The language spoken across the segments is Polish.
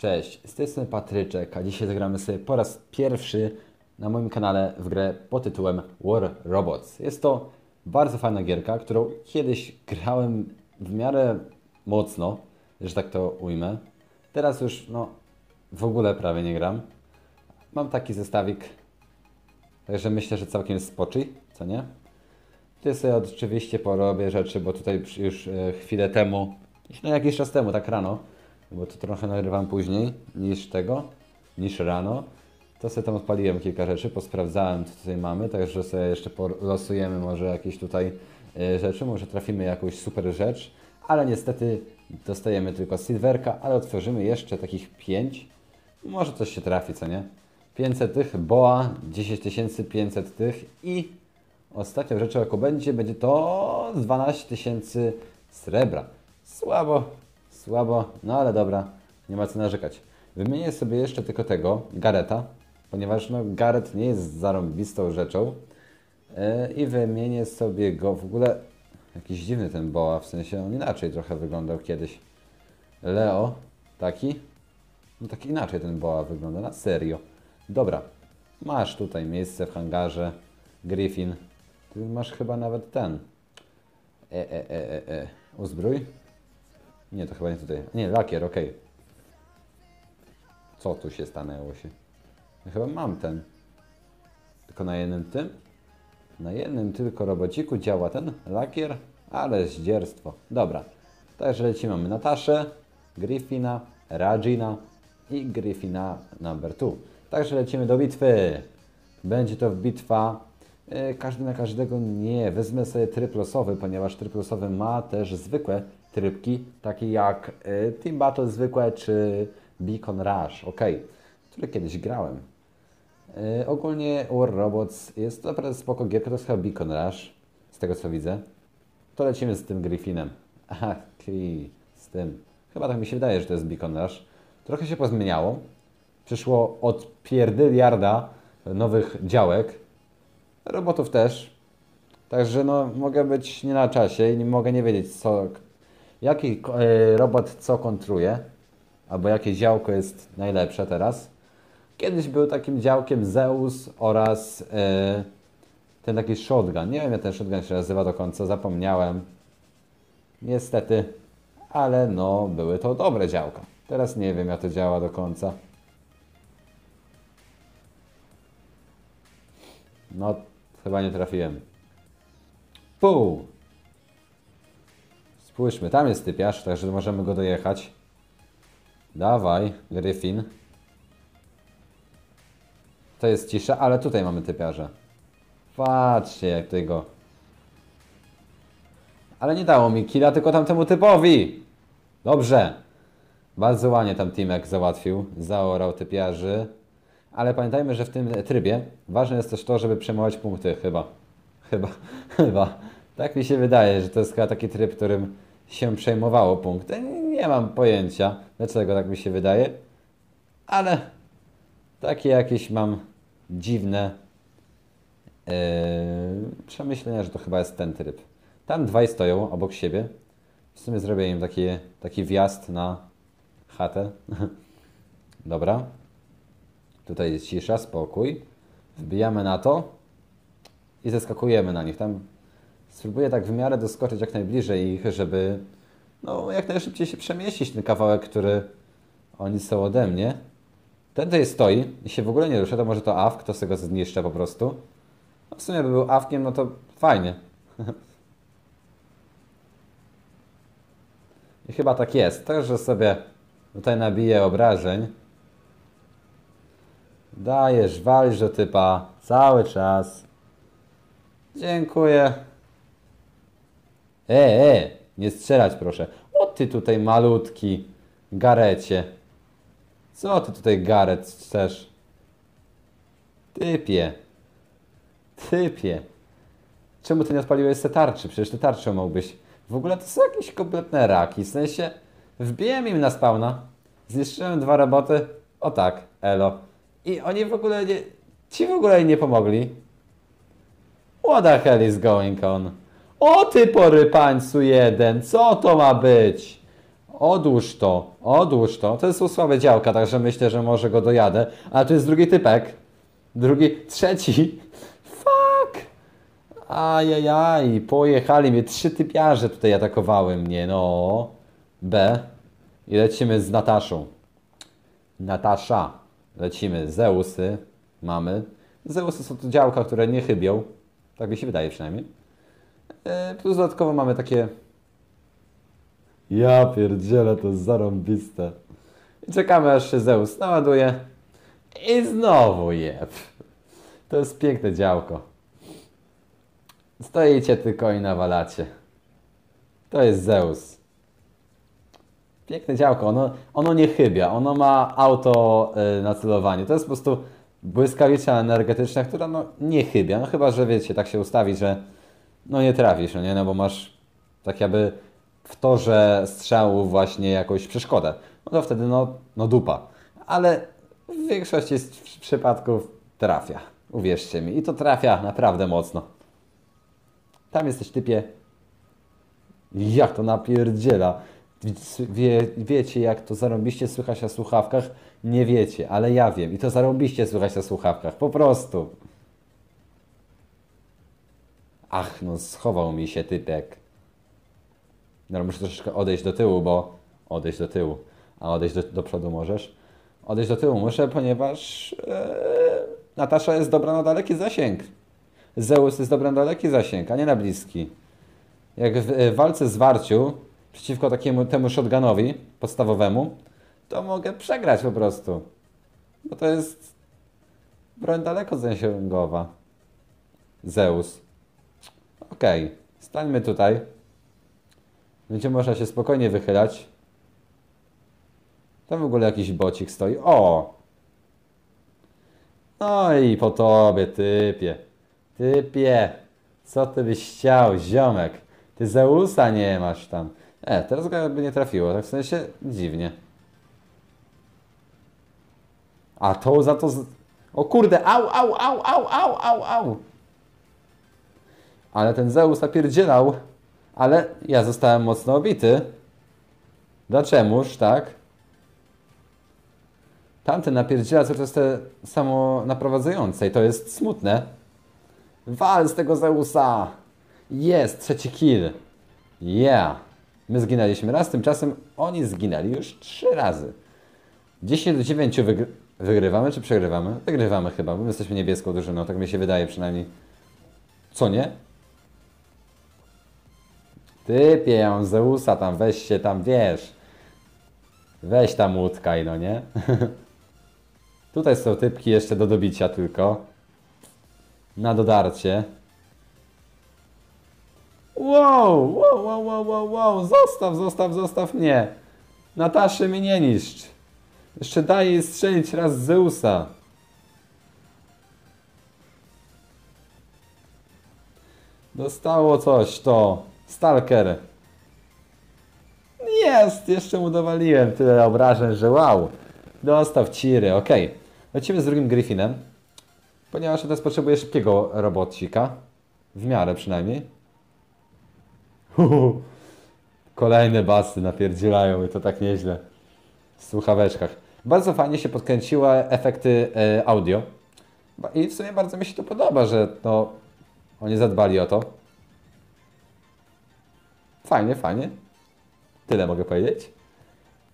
Cześć, z tej strony Patryczek, a dzisiaj zagramy sobie po raz pierwszy na moim kanale w grę pod tytułem War Robots. Jest to bardzo fajna gierka, którą kiedyś grałem w miarę mocno, że tak to ujmę. Teraz już no w ogóle prawie nie gram. Mam taki zestawik, także myślę, że całkiem spoczy, co nie? Tutaj sobie oczywiście porobię rzeczy, bo tutaj już e, chwilę temu, no jakiś czas temu, tak rano, bo to trochę nagrywam później niż tego, niż rano. To sobie tam odpaliłem kilka rzeczy, posprawdzałem co tutaj mamy, także sobie jeszcze losujemy może jakieś tutaj e, rzeczy, może trafimy jakąś super rzecz, ale niestety dostajemy tylko silverka, ale otworzymy jeszcze takich 5. Może coś się trafi, co nie? 500 tych, boa, 10 500 tych i ostatnią rzeczą jaką będzie, będzie to 12 tysięcy srebra. Słabo, Słabo, no ale dobra, nie ma co narzekać. Wymienię sobie jeszcze tylko tego, Gareta, ponieważ no, Garet nie jest zarąbistą rzeczą. Yy, I wymienię sobie go w ogóle. Jakiś dziwny ten boa, w sensie on inaczej trochę wyglądał kiedyś. Leo, taki? No tak inaczej ten boa wygląda, na serio. Dobra, masz tutaj miejsce w hangarze. Griffin. Ty masz chyba nawet ten. E, e, e, e, e. Uzbrój. Nie, to chyba nie tutaj. Nie, lakier, okej. Okay. Co tu się stanęło się? Ja chyba mam ten. Tylko na jednym tym? Na jednym tylko robociku działa ten lakier, ale zdzierstwo. Dobra. Także lecimy. Mamy Nataszę, Griffina, Ragina i Griffina number 2. Także lecimy do bitwy. Będzie to bitwa każdy na każdego. Nie, wezmę sobie tryb losowy, ponieważ tryb losowy ma też zwykłe trybki, takie jak y, Team Battle zwykłe czy Beacon Rush, ok, które kiedyś grałem. Y, ogólnie War Robots jest naprawdę spoko gierka, to jest chyba Beacon Rush, z tego co widzę. To lecimy z tym Griffinem. Aha, z tym. Chyba tak mi się wydaje, że to jest Beacon Rush. Trochę się pozmieniało. Przyszło od pierdyliarda nowych działek. Robotów też. Także no, mogę być nie na czasie i nie mogę nie wiedzieć, co, jaki e, robot co kontruje, albo jakie działko jest najlepsze teraz. Kiedyś był takim działkiem Zeus oraz e, ten taki shotgun. Nie wiem jak ten shotgun się nazywa do końca, zapomniałem. Niestety, ale no były to dobre działka. Teraz nie wiem jak to działa do końca. No, chyba nie trafiłem. Pół. Spójrzmy, tam jest typiarz, także możemy go dojechać. Dawaj, Gryfin. To jest cisza, ale tutaj mamy typiarza. Patrzcie, jak tutaj go... Ale nie dało mi killa, tylko tamtemu typowi. Dobrze. Bardzo ładnie tam Timek załatwił, zaorał typiarzy. Ale pamiętajmy, że w tym trybie ważne jest też to, żeby przejmować punkty, chyba. Chyba, chyba. Tak mi się wydaje, że to jest chyba taki tryb, którym się przejmowało punkty. Nie mam pojęcia, dlaczego tak mi się wydaje, ale takie jakieś mam dziwne yy, przemyślenia, że to chyba jest ten tryb. Tam dwaj stoją obok siebie. W sumie zrobię im taki, taki wjazd na chatę. Dobra. Tutaj jest cisza, spokój. Wbijamy na to i zeskakujemy na nich. Tam spróbuję tak w miarę doskoczyć jak najbliżej ich, żeby no, jak najszybciej się przemieścić ten kawałek, który oni są ode mnie. Ten tutaj stoi i się w ogóle nie rusza, to może to AWK, to sobie go zniszczę po prostu. No w sumie by był AWKiem, no to fajnie. I chyba tak jest. Także sobie tutaj nabiję obrażeń. Dajesz, walisz do typa cały czas. Dziękuję. E, e, nie strzelać proszę. O ty tutaj malutki garecie. Co ty tutaj garet chcesz? Typie. Typie. Czemu ty nie odpaliłeś se tarczy? Przecież ty tarczą mógłbyś. W ogóle to są jakieś kompletne raki. W sensie wbiłem im na spawna. Zniszczyłem dwa roboty. O tak, elo. I oni w ogóle nie... Ci w ogóle nie pomogli. What the hell is going on? O ty porypańcu jeden, co to ma być? Odłóż to, odłóż to. To są słabe działka, także myślę, że może go dojadę. Ale tu jest drugi typek. Drugi, trzeci. Fuck! Ajajaj, pojechali mnie. Trzy typiarze tutaj atakowały mnie, no. B. I lecimy z Nataszą. Natasza. Lecimy. Zeusy. Mamy. Zeusy są to działka, które nie chybią. Tak mi się wydaje przynajmniej. E, Plus dodatkowo mamy takie... Ja pierdzielę, to jest zarąbiste. I czekamy aż się Zeus naładuje. I znowu jeb. To jest piękne działko. Stoicie tylko i nawalacie. To jest Zeus. Piękne działko, ono, ono nie chybia, ono ma auto y, na. To jest po prostu błyskawica energetyczna, która no, nie chybia. No chyba, że wiecie, tak się ustawi, że no nie trafisz, no nie, no bo masz tak jakby w torze strzału właśnie jakąś przeszkodę. No to wtedy no, no dupa. Ale w większości przypadków trafia. Uwierzcie mi. I to trafia naprawdę mocno. Tam jesteś typie. Jak to napierdziela. Wie, wiecie, jak to zarąbiście słychać na słuchawkach? Nie wiecie, ale ja wiem. I to zarąbiście słychać na słuchawkach. Po prostu. Ach, no schował mi się typek. No muszę troszeczkę odejść do tyłu, bo... Odejść do tyłu. A odejść do, do przodu możesz? Odejść do tyłu muszę, ponieważ... E, Natasza jest dobra na daleki zasięg. Zeus jest dobra na daleki zasięg, a nie na bliski. Jak w e, walce z Warciu przeciwko takiemu temu shotgunowi podstawowemu, to mogę przegrać po prostu. Bo to jest broń daleko zasięgowa. Zeus. Okej, okay. stańmy tutaj. Będzie można się spokojnie wychylać. Tam w ogóle jakiś bocik stoi. O! No i po tobie, typie. Typie. Co ty byś chciał, ziomek? Ty Zeusa nie masz tam. E, teraz go by nie trafiło, tak w sensie dziwnie. A to za to... Z... O kurde, au, au, au, au, au, au, au. Ale ten Zeus napierdzielał. Ale ja zostałem mocno obity. Dlaczegoż, tak? Tamten napierdziela to jest te samo naprowadzające i to jest smutne. Wal z tego Zeusa! Jest, trzeci kill. Yeah. My zginęliśmy raz, tymczasem oni zginęli już trzy razy. 10 do 9 wygr wygrywamy czy przegrywamy? Wygrywamy chyba, bo my jesteśmy niebieską drużyną, tak mi się wydaje przynajmniej. Co nie? Typie, ja mam Zeusa tam, weź się tam, wiesz. Weź tam łódkaj, no nie? Tutaj są typki jeszcze do dobicia tylko. Na dodarcie. Wow, wow, wow, wow, wow, wow, zostaw, zostaw, zostaw mnie. Nataszy mnie nie niszcz. Jeszcze daj jej strzelić raz z Zeusa. Dostało coś to. Stalker. Jest, jeszcze mu dowaliłem tyle obrażeń, że wow. Dostał ciry, ok. Lecimy z drugim Griffinem. Ponieważ teraz potrzebuję szybkiego robocika. W miarę przynajmniej. Kolejne basy napierdzielają i to tak nieźle. W słuchaweczkach. Bardzo fajnie się podkręciły efekty e, audio. I w sumie bardzo mi się to podoba, że no, oni zadbali o to. Fajnie, fajnie. Tyle mogę powiedzieć.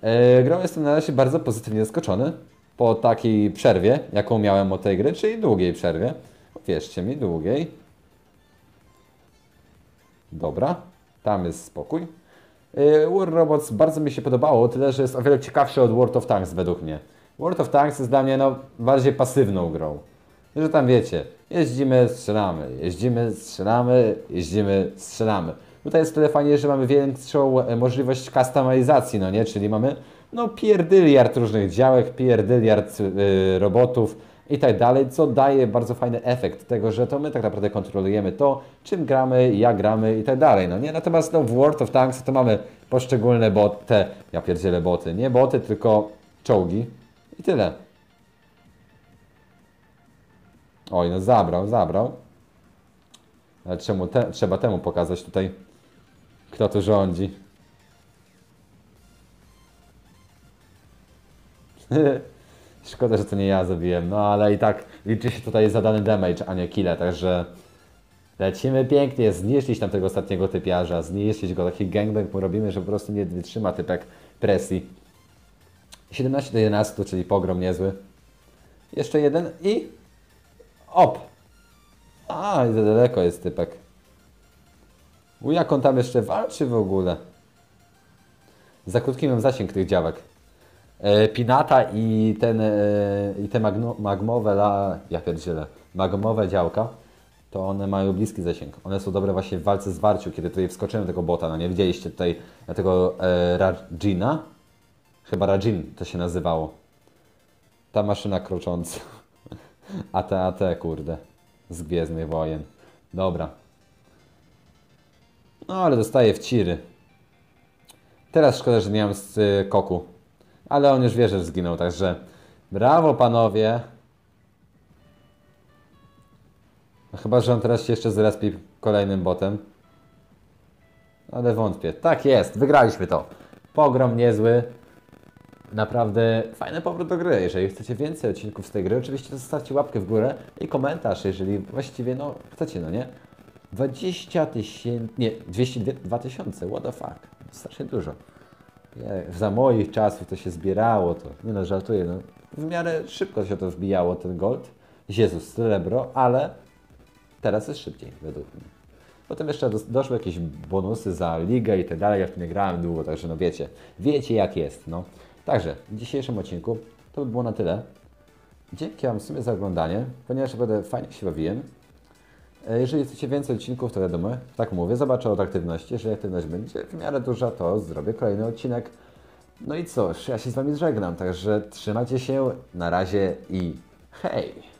E, grą jestem na razie bardzo pozytywnie zaskoczony po takiej przerwie, jaką miałem od tej gry, czyli długiej przerwie. Wierzcie mi, długiej. Dobra, tam jest spokój. E, War Robots bardzo mi się podobało, tyle że jest o wiele ciekawszy od World of Tanks według mnie. World of Tanks jest dla mnie no, bardziej pasywną grą. Że tam wiecie, jeździmy, strzelamy, jeździmy, strzelamy, jeździmy, strzelamy. Tutaj jest tyle fajnie, że mamy większą e, możliwość kustomizacji, no nie? Czyli mamy no pierdyliard różnych działek, pierdyliard yy, robotów i tak dalej, co daje bardzo fajny efekt tego, że to my tak naprawdę kontrolujemy to, czym gramy, jak gramy i tak dalej, no nie? Natomiast no, w World of Tanks to mamy poszczególne boty, te, ja pierdzielę boty, nie boty, tylko czołgi i tyle. Oj, no zabrał, zabrał. Ale czemu te, trzeba temu pokazać tutaj kto tu rządzi? Szkoda, że to nie ja zabiłem, no ale i tak liczy się tutaj zadany damage, a nie kile, także lecimy pięknie, zniszczyć tam tego ostatniego typiarza, zniszczyć go, taki gangbang mu robimy, że po prostu nie wytrzyma typek presji. 17 do 11, czyli pogrom niezły. Jeszcze jeden i... Op! A, i za daleko jest typek. U, jak on tam jeszcze walczy w ogóle? Za krótki mam zasięg tych działek. E, Pinata i ten e, i te magno, magmowe la, pierdzielę, magmowe działka, to one mają bliski zasięg. One są dobre właśnie w walce z warciu, kiedy tutaj wskoczyłem tego bota, no nie widzieliście tutaj tego e, Rajina? Chyba Rajin to się nazywało. Ta maszyna krocząca. AT, AT, kurde. Z Gwiezdnych Wojen. Dobra. No ale dostaję w ciry. Teraz szkoda, że nie mam z y, koku. Ale on już wie, że zginął, także brawo panowie. No chyba, że on teraz się jeszcze zrespi kolejnym botem. Ale wątpię. Tak jest, wygraliśmy to. Pogrom niezły. Naprawdę fajny powrót do gry. Jeżeli chcecie więcej odcinków z tej gry, oczywiście zostawcie łapkę w górę i komentarz, jeżeli właściwie, no, chcecie, no nie? 20 tysięcy, nie, 202 tysiące, what the fuck, strasznie dużo. Za moich czasów to się zbierało, to, nie no, żartuję, no, w miarę szybko się to wbijało, ten gold, Jezus, srebro, ale teraz jest szybciej, według mnie. Potem jeszcze dos- doszły jakieś bonusy za ligę i tak dalej, ja w to nie grałem długo, także no wiecie, wiecie jak jest, no. Także w dzisiejszym odcinku to by było na tyle. Dzięki Wam w sumie za oglądanie, ponieważ naprawdę fajnie się bawiłem. E, Jeżeli chcecie więcej odcinków, to wiadomo, tak mówię, zobaczę od aktywności. Jeżeli aktywność będzie w miarę duża, to zrobię kolejny odcinek. No i cóż, ja się z Wami żegnam, także trzymajcie się, na razie i hej!